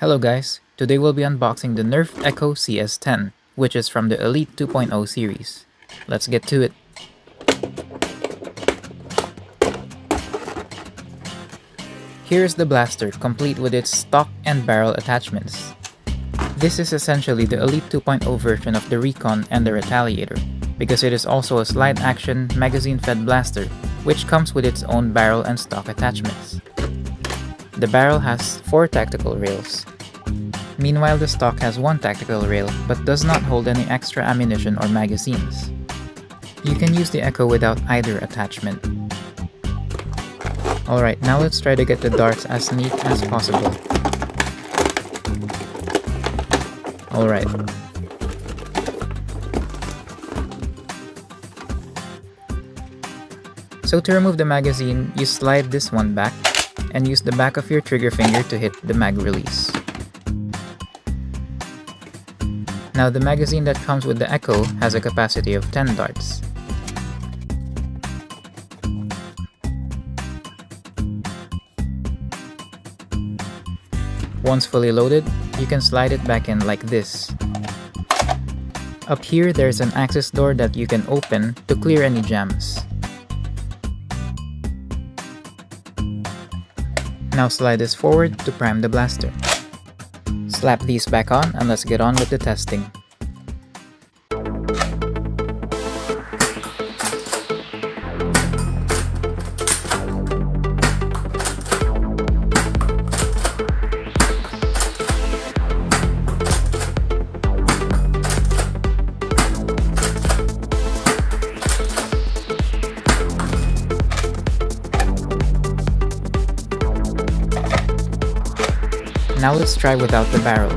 Hello guys, today we'll be unboxing the Nerf Echo CS10, which is from the Elite 2.0 series. Let's get to it. Here's the blaster, complete with its stock and barrel attachments. This is essentially the Elite 2.0 version of the Recon and the Retaliator, because it is also a slide action magazine-fed blaster, which comes with its own barrel and stock attachments. The barrel has 4 tactical rails, Meanwhile, the stock has one tactical rail, but does not hold any extra ammunition or magazines. You can use the Echo without either attachment. Alright, now let's try to get the darts as neat as possible. Alright. So to remove the magazine, you slide this one back, and use the back of your trigger finger to hit the mag release. Now the magazine that comes with the Echo has a capacity of 10 darts. Once fully loaded, you can slide it back in like this. Up here, there's an access door that you can open to clear any jams. Now slide this forward to prime the blaster. Slap these back on and let's get on with the testing. Now let's try without the barrel.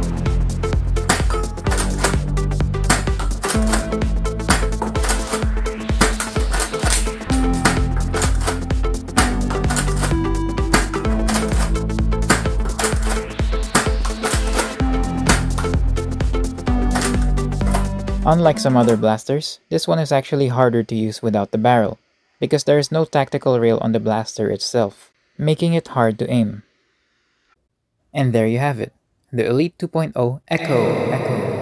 Unlike some other blasters, this one is actually harder to use without the barrel, because there is no tactical rail on the blaster itself, making it hard to aim. And there you have it, the Elite 2.0 Echo. Echo.